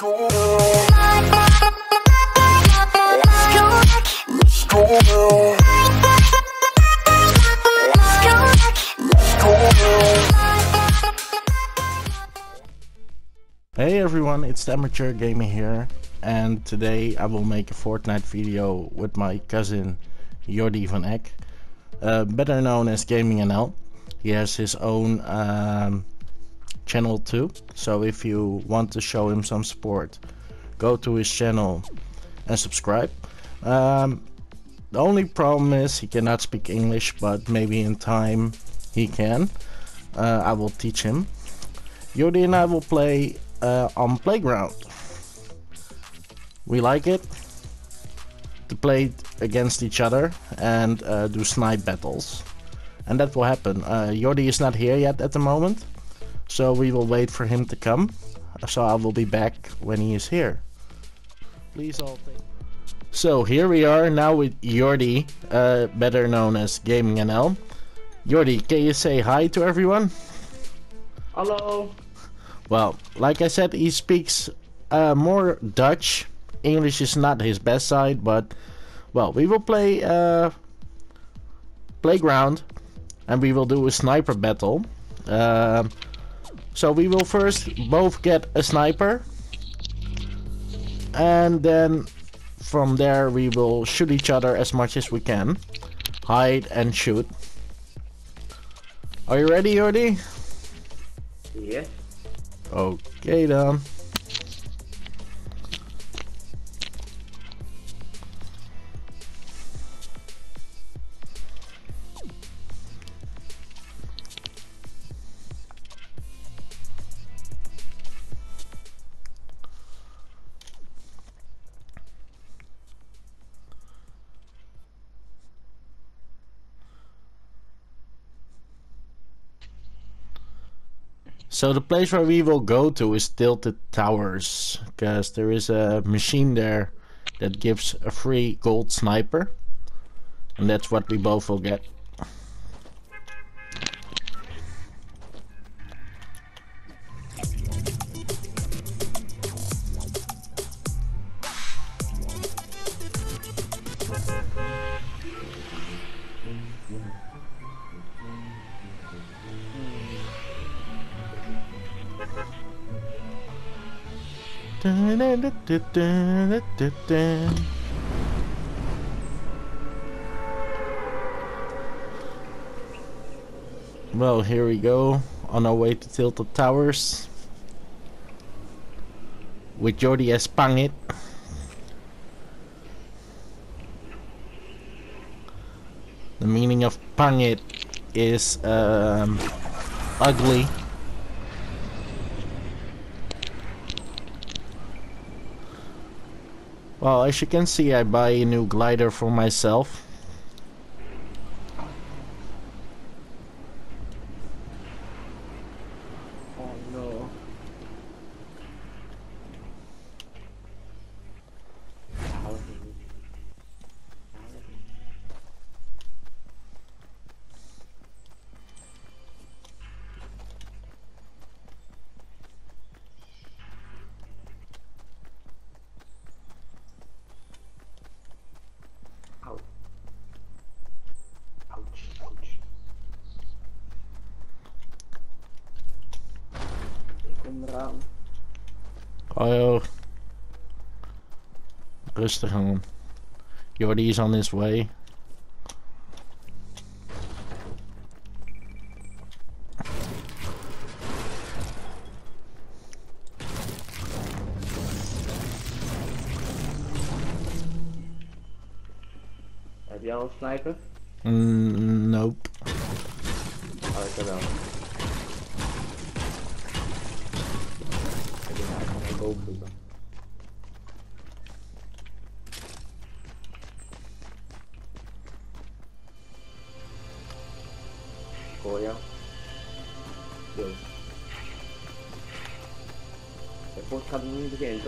Hey everyone, it's the Amateur Gamer here and today I will make a Fortnite video with my cousin Jordi van Eck, uh, better known as Gaming NL. He has his own um, channel too, so if you want to show him some support, go to his channel and subscribe. Um, the only problem is he cannot speak English, but maybe in time he can. Uh, I will teach him. Jordi and I will play uh, on Playground. We like it to play against each other and uh, do snipe battles. And that will happen. Uh, Jordi is not here yet at the moment, so we will wait for him to come. So I will be back when he is here. Please all take... So here we are now with Jordi, uh, better known as Gaming NL. Jordi, can you say hi to everyone? Hello. Well, like I said, he speaks uh, more Dutch. English is not his best side, but well, we will play uh, playground, and we will do a sniper battle. Um so we will first both get a sniper, and then from there we will shoot each other as much as we can, hide and shoot. Are you ready, Jordi? Yes. Okay then. So the place where we will go to is Tilted Towers, because there is a machine there that gives a free gold sniper, and that's what we both will get. Well, here we go on our way to Tilted Towers with Jordi as Pangit. The meaning of Pangit is um, ugly. Well, as you can see, I buy a new glider for myself. Ik kom eraan. Oh, joh. Rustig aan. Jordi is on his way. Heb jij al een sniper? Mm,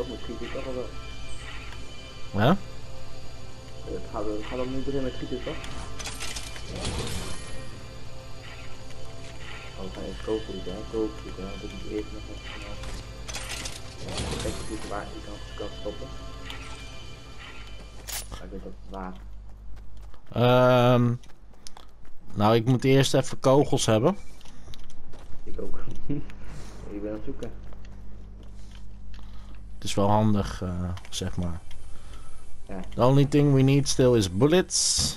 toch? Met schieten toch wel? Ja? Het gaat, het gaat nog niet beginnen met schieten, toch? Oh, we gaan even kopen zoeken, hè? Koop zoeken, hè? Dat is eerst nog even. Ja, zoeken waar ik kan, stoppen. Maar ik weet dat waar. Ehm, nou, ik moet eerst even kogels hebben. Ik ook. ik ben aan het zoeken. Het is wel handig, eh, zeg maar. The only thing we need still is bullets.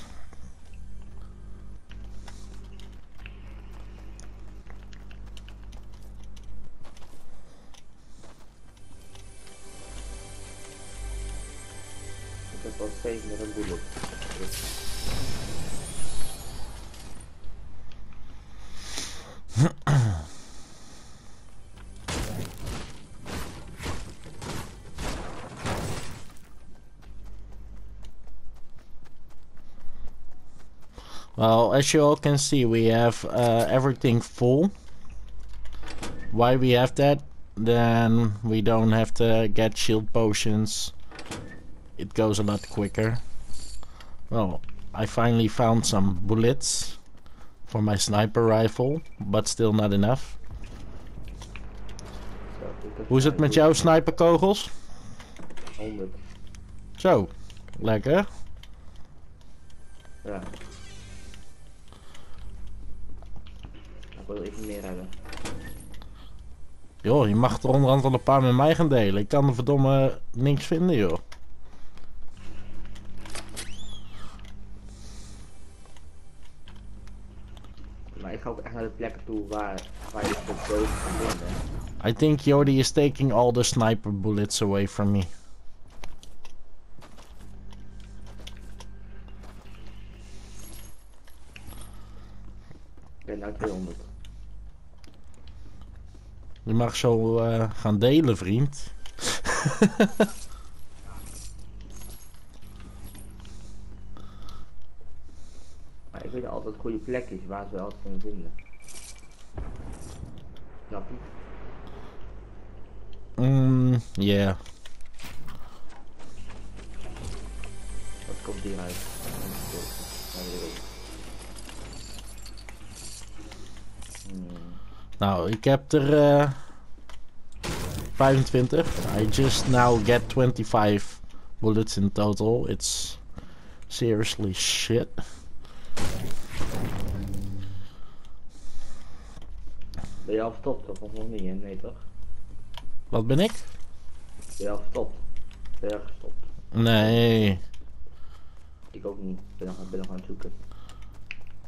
Well, as you all can see, we have uh, everything full. Why we have that? Then we don't have to get shield potions. It goes a lot quicker. Well, I finally found some bullets for my sniper rifle, but still not enough. zo, ik heb Hoe is het met jouw sniperkogels? 100. Zo, lekker. Ja. Ik wil even meer hebben. Joh, je mag er onderhand wel een paar met mij gaan delen. Ik kan er verdomme niks vinden, joh. Maar ik ga ook echt naar de plekken toe waar, waar je het boven kan vinden. I think Yodi is taking all the sniper bullets away from me. Ik ben nou 200. Je mag zo eh, gaan delen, vriend. Maar ik weet altijd goede plekjes waar ze altijd kunnen vinden. Snap je? Mm, yeah. Wat komt hieruit? Ja. Hmm. Nou, ik heb er eh 25. I just now get 25 bullets in total. It's seriously shit. Ben je al verstopt of nog niet? hè? Nee toch? Wat ben ik? Ben je al verstopt? Ben je al gestopt? Nee. Ik ook niet. Ik ben nog, ben nog aan het zoeken.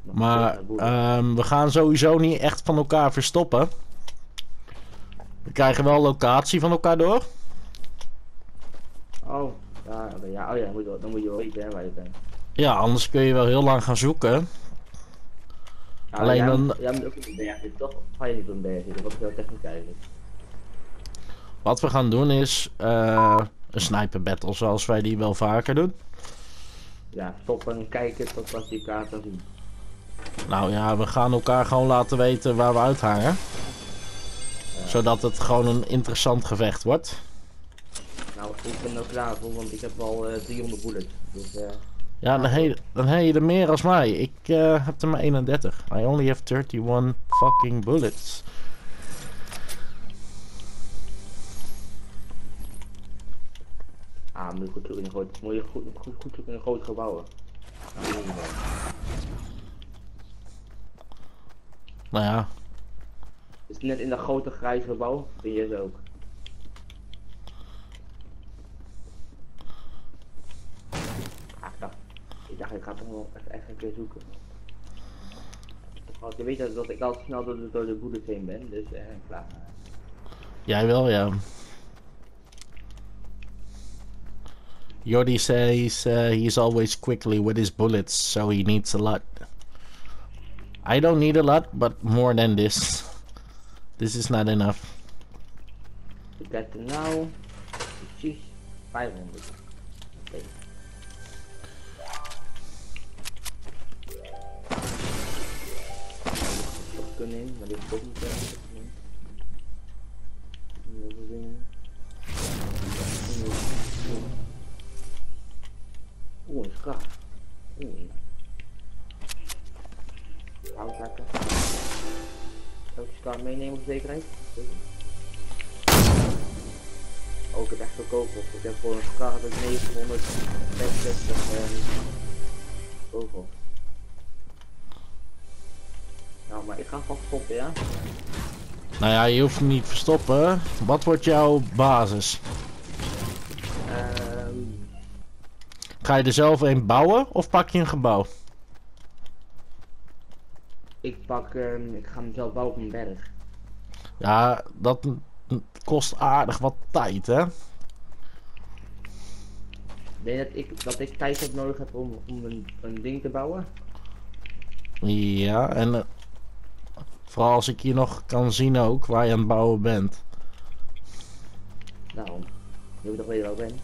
Nog Maar ehm, we gaan sowieso niet echt van elkaar verstoppen. We krijgen wel locatie van elkaar door. Oh, ja, ja, oh ja, dan moet je, wel- dan moet je wel weten waar je bent. Ja, anders kun je wel heel lang gaan zoeken. Ja, Alleen jij dan- Jij moet ook in de berg zitten, toch? Of ga je niet op een berg zitten? Wat is jouw techniek eigenlijk? Wat we gaan doen is eh, een sniper battle zoals wij die wel vaker doen. Ja, stoppen en kijken tot wat je elkaar kan zien. Nou ja, we gaan elkaar gewoon laten weten waar we uithangen. Zodat het gewoon een interessant gevecht wordt. Nou, ik ben er klaar voor, want ik heb al eh 300 bullets. Dus eh, Ja, dan heb je, dan heb je er meer als mij. Ik eh, heb er maar 31. I only have 31 fucking bullets. ah, moet je goed zoeken in een groot, moet je goed, goed, goed zoeken in een groot gebouw. Moet je wel. Nou ja, Dus net in dat grote grijze gebouw ben je het ook. Ah, ik dacht, ik ga toch wel even, even zoeken. Want je weet dat, ik al snel door de, door de bullets heen ben, dus eh, klaar. jij wel, ja. Jordi says uh, he's always quickly with his bullets, so he needs a lot. I don't need a lot, but more than this. This is not enough. Heb er nou precies 500. Oké. Toch kunnen in, maar dit is Meenemen voor zekerheid? Oh, ik het echt wel kopen. Ik heb voor een vraag ik 966 en zoveel. Nou, maar ik ga vast stoppen, ja? Nou ja, je hoeft hem niet te verstoppen. Wat wordt jouw basis? Ehm, Ga je er zelf een bouwen of pak je een gebouw? ik pak, ehm, ik ga hem zelf bouwen op een berg. Ja, dat kost aardig wat tijd, hè? Ik denk dat ik, dat ik tijd heb nodig heb om, om een, een ding te bouwen. Ja, en eh, vooral als ik hier nog kan zien ook waar je aan het bouwen bent. Daarom. Je moet toch weten waar ik ben.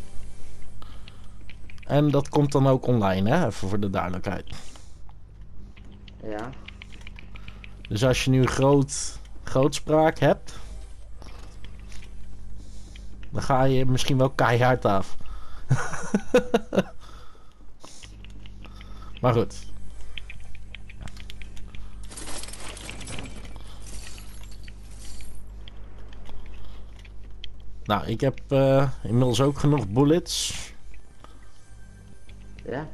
En dat komt dan ook online, hè? Even voor de duidelijkheid. Ja. Dus als je nu groot, grootspraak hebt, dan ga je misschien wel keihard af. maar goed. Nou, ik heb eh, inmiddels ook genoeg bullets. Ja?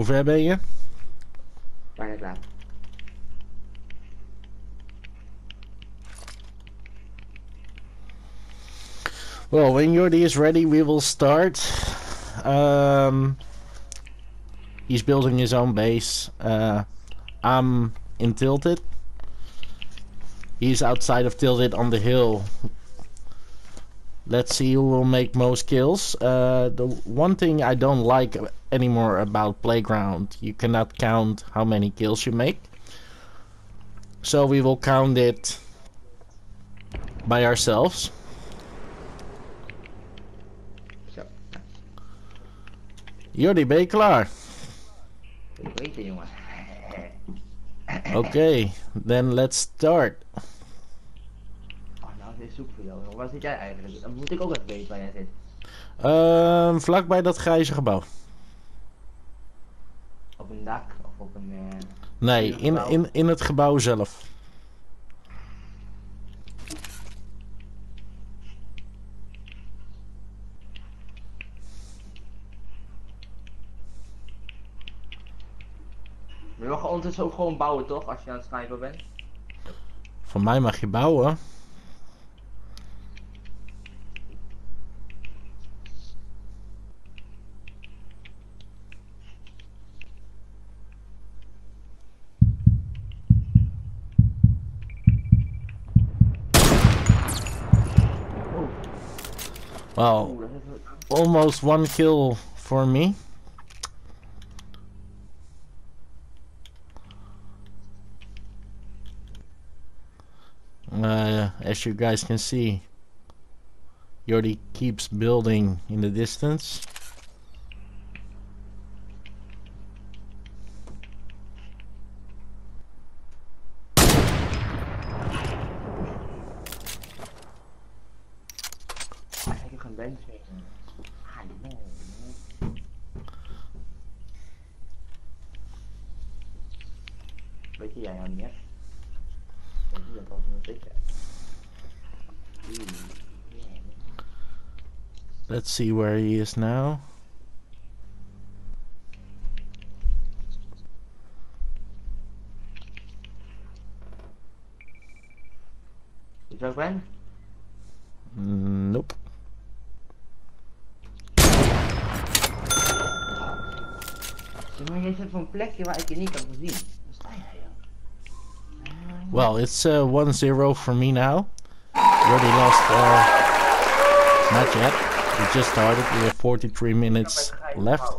Hoe ver ben je? Bijna klaar. Well, when Jordi is ready, we will start. Um, he's building his own base. Uh, I'm in Tilted. He's outside of Tilted on the hill. Let's see who will make most kills. Uh, the one thing I don't like anymore about Playground, you cannot count how many kills you make. So we will count it by ourselves. Jordi, ben je klaar? Ik weet het, jongen. Okay, then let's start. Zoek voor jou. jongen. Waar zit jij eigenlijk? Dan moet ik ook even weten waar jij zit. Ehm vlakbij dat grijze gebouw. Op een dak of op een... eh, Nee, In het in, gebouw? in, het gebouw zelf. Maar je mag ondertussen ook gewoon bouwen, toch? Als je aan het sniper bent. Van mij mag je bouwen. Well, almost one kill for me. Uh, as you guys can see, Jordi keeps building in the distance. Ah, ik heb geen bench meer. Ah, nee. Weet je jij nou niet, hè? Weet je dat als een beetje. Oeh, yeah. Let's see where he is now. Je waar ik? Nope. Maar jij zit op een plekje waar ik je niet kan zien. Waar sta jij dan? Well, it's uh, 1-0 for me now. Already lost. Uh, not yet. We just started. We have 43 minutes left.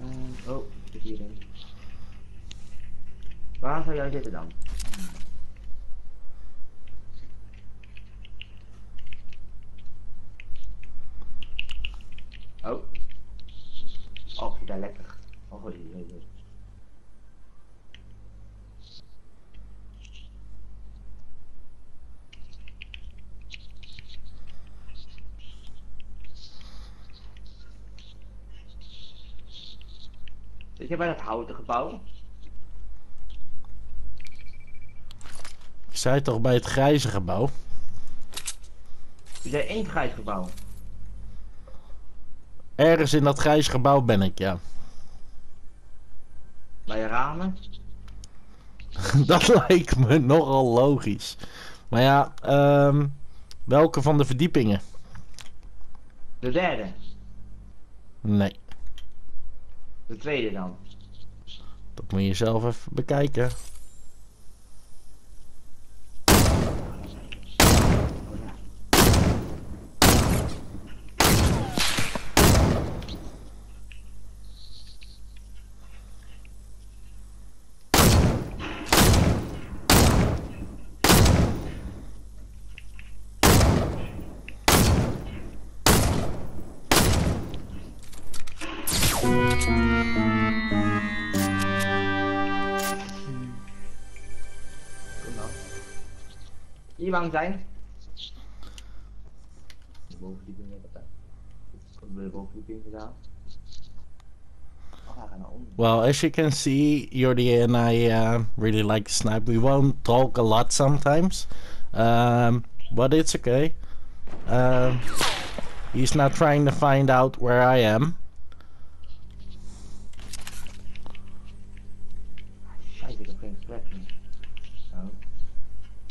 Uh, oh, zit hierin. Waar zou jij zitten dan? Oh. Oh, daar lekker. Oh, Zit je bij dat houten gebouw? Je zei toch bij het grijze gebouw? Je zei één grijs gebouw. Ergens in dat grijze gebouw ben ik, ja. Bij je ramen? dat lijkt me nogal logisch. Maar ja, ehm, welke van de verdiepingen? De derde. Nee, De tweede dan. dat moet je zelf even bekijken. Bang. Well, as you can see, Jordi and I uh, really like snipe. We won't talk a lot sometimes, um, but it's okay. Um, he's not trying to find out where I am. Scheiße, ik heb geen plek meer. Zo.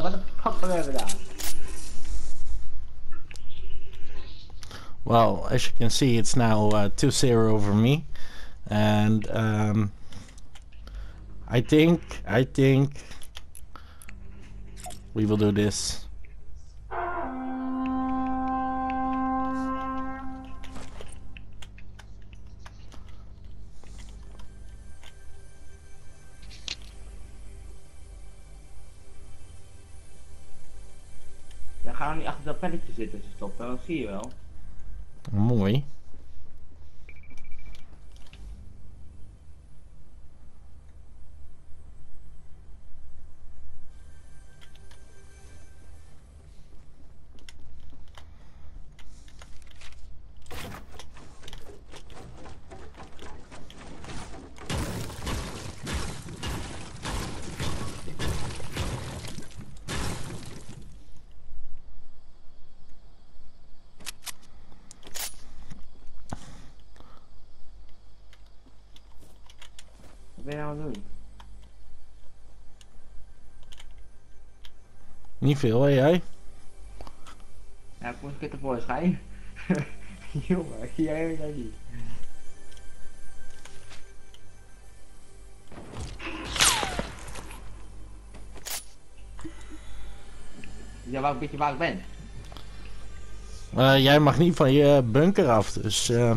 We gedaan? Well, as you can see, it's now uh, 2-0 over me, and um, I think I think we will do this. Stoppen, ben je nou aan het doen? Niet veel, hè jij? Ja, kom eens een keer tevoorschijn. Jongen, jij jij niet. Ja, waar, weet je waar ik ben? Eh, jij mag niet van je bunker af, dus... eh,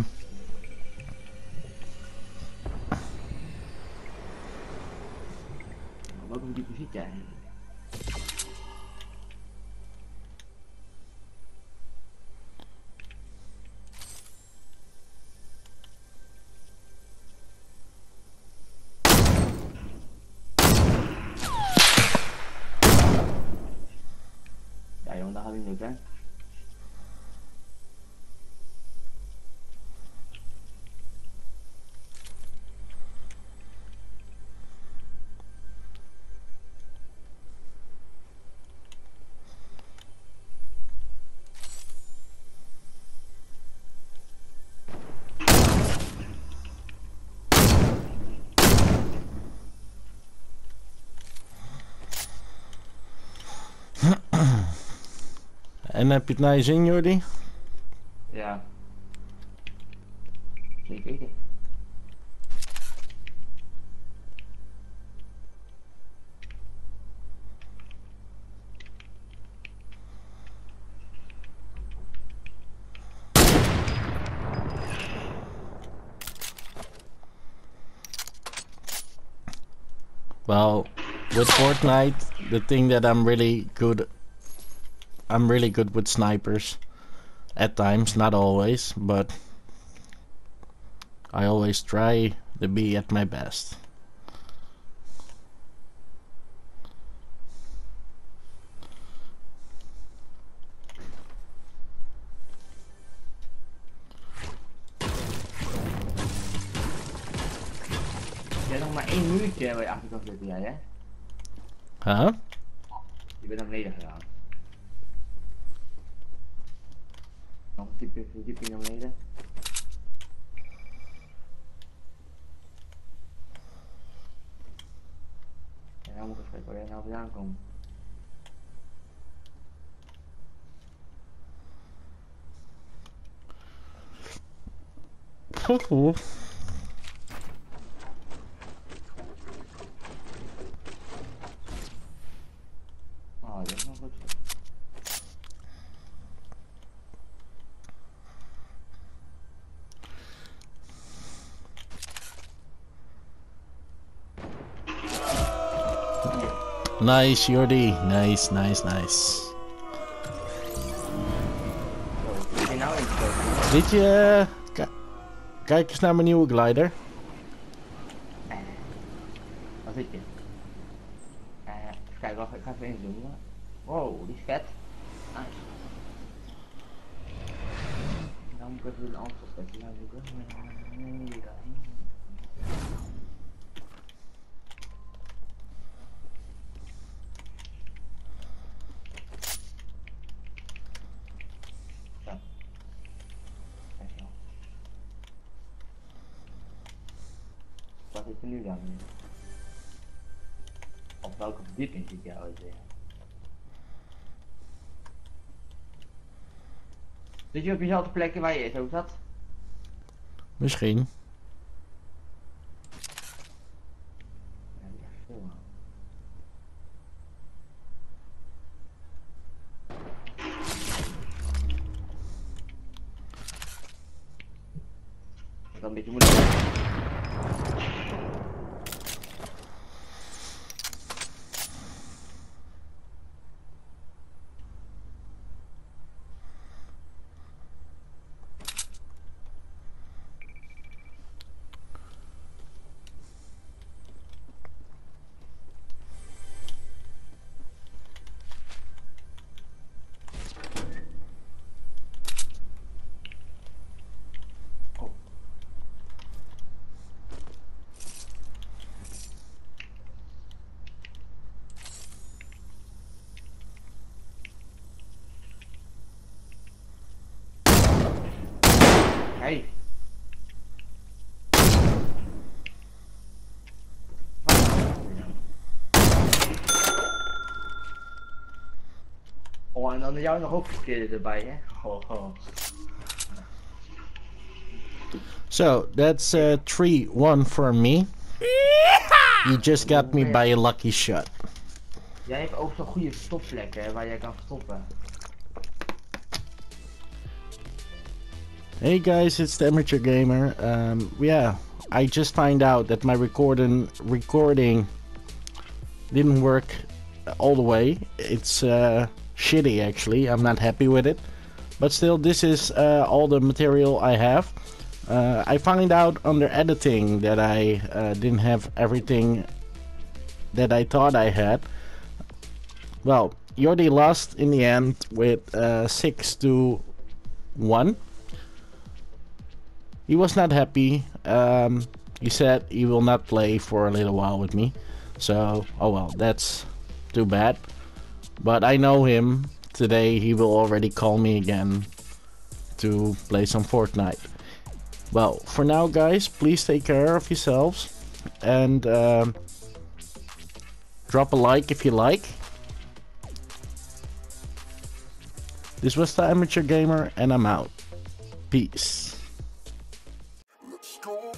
N15 jullie? Ja. Zeker. Well, with Fortnite, the thing that I'm really good I'm really good with snipers. At times, not always, but I always try to be at my best. Je hebt nog maar één muurtje waar je achter kan zitten, jij hè? Huh? Je bent naar beneden gegaan. Nog een type verdieping naar. Ja, nou moet ik even waar jij nou vandaan dat is nog goed. Nice, Jordi. Nice, nice, nice. Je nou? Dit je... ki- Kijk eens naar mijn nieuwe glider. Wat zit je? Eh, even kijken, wacht, ik ga even inzoomen. Wow, die is vet. Nice. Dan moet ik even een antwoord even gaan zoeken. Nee, daar. Zo. Kijk zo. Wat is er nu dan? Op welke verdieping zit jij ooit? Zit je op jezelfde plekje waar je eerst ook zat? Misschien. Oh, en dan jou nog ook verkeerde erbij, hè? Oh, oh. So, that's uh, 3-1 for me. You just got me by a lucky shot. Jij hebt ook zo'n goede verstopplek, hè, waar jij kan verstoppen. Hey guys, it's the Amateur Gamer. Um, yeah, I just find out that my recording recording didn't work all the way. It's uh, shitty actually. I'm not happy with it. But still, this is uh, all the material I have. Uh, I find out under editing that I uh, didn't have everything that I thought I had. Well, Jordi lost in the end with uh, 6 to 1 he was not happy. Um, he said he will not play for a little while with me. So, oh well, that's too bad. But I know him. Today he will already call me again to play some Fortnite. Well, for now, guys, please take care of yourselves and uh, drop a like if you like. This was the Amateur Gamer, and I'm out. Peace. Let's go.